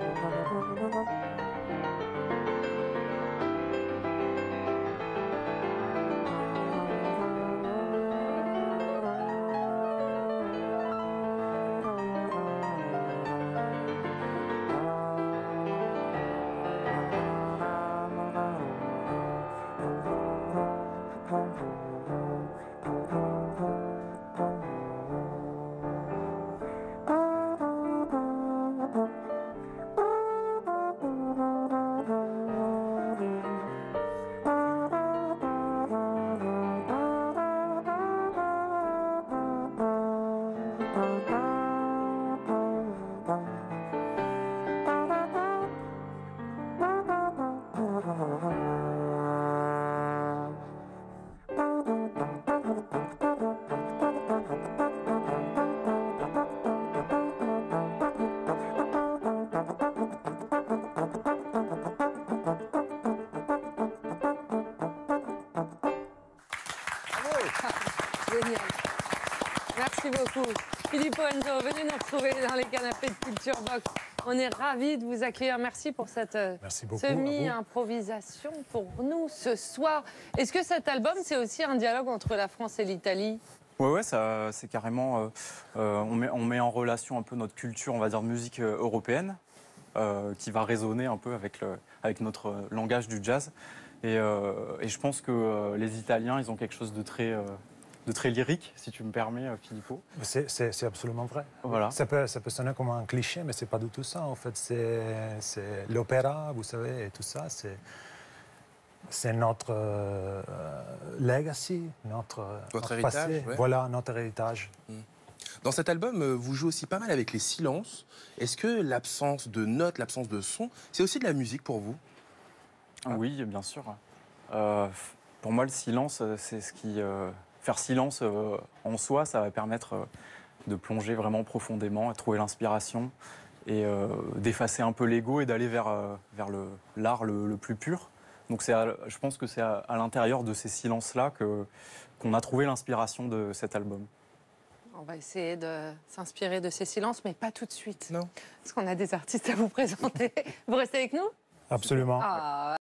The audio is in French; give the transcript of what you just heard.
Thank you. Merci beaucoup. Philippe Enzo, venez nous retrouver dans les canapés de Culture Box. On est ravis de vous accueillir. Merci pour cette euh, semi-improvisation pour nous ce soir. Est-ce que cet album, c'est aussi un dialogue entre la France et l'Italie? Ouais, ouais, ça, c'est carrément. euh, euh, on, met, on met en relation un peu notre culture, on va dire, de musique européenne, euh, qui va résonner un peu avec, le, avec notre langage du jazz. Et, euh, et je pense que euh, les Italiens, ils ont quelque chose de très, euh, de très lyrique, si tu me permets, euh, Filippo. C'est- absolument vrai. Voilà. Ça peut, ça peut sonner comme un cliché, mais c'est pas du tout ça. En fait, c'est l'opéra, vous savez, et tout ça. C'est c'est notre euh, legacy, notre, notre passé. ouais. Voilà, notre héritage. Dans cet album, euh, vous jouez aussi pas mal avec les silences. Est-ce que l'absence de notes, l'absence de son, c'est aussi de la musique pour vous? Oui, bien sûr. Euh, pour moi, le silence, euh, c'est ce qui. euh, faire silence euh, en soi, ça va permettre euh, de plonger vraiment profondément, à trouver l'inspiration et euh, d'effacer un peu l'ego et d'aller vers, euh, vers le- l'art le, le plus pur. Donc, c'est à- je pense que c'est à, à l'intérieur de ces silences-là que, qu'on a trouvé l'inspiration de cet album. On va essayer de s'inspirer de ces silences, mais pas tout de suite. Non. Parce qu'on a des artistes à vous présenter. Vous restez avec nous? Absolument. Ah,